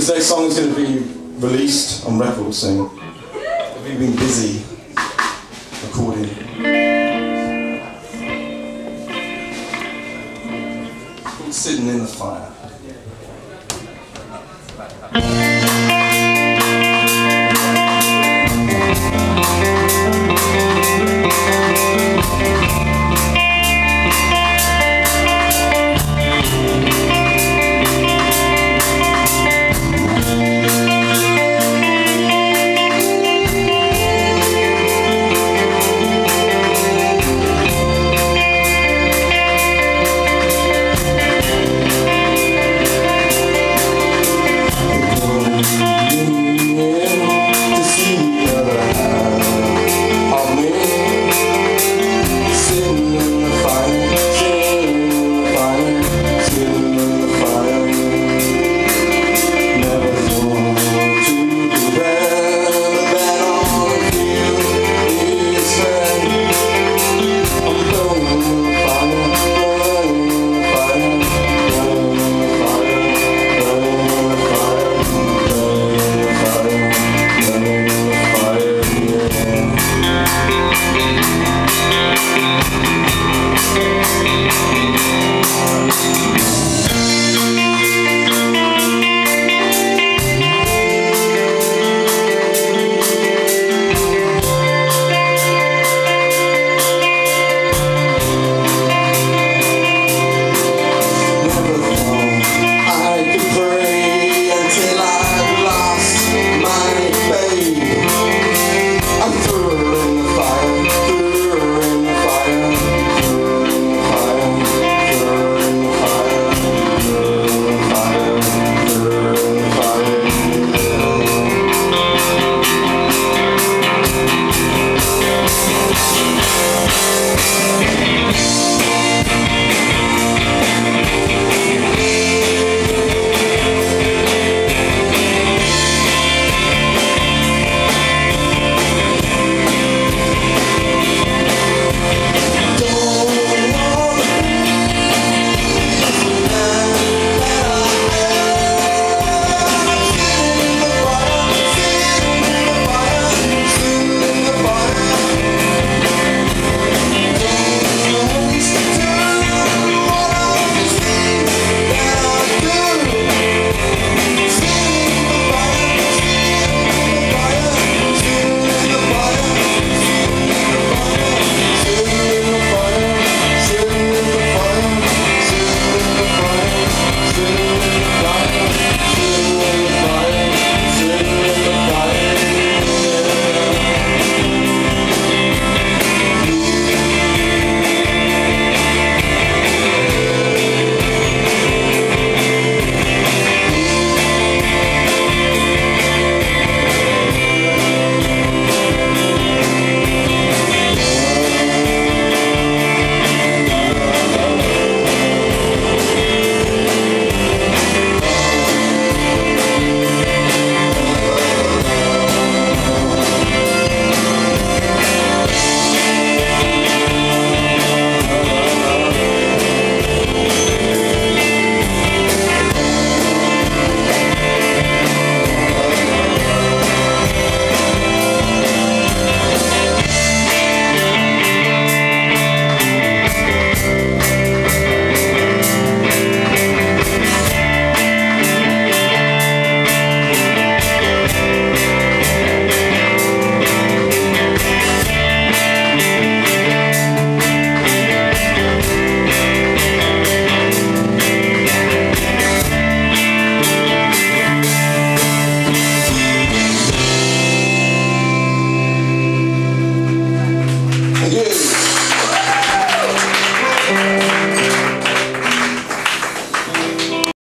this next song is going to be released on record soon. Have you been busy recording? Sitting in the Fire.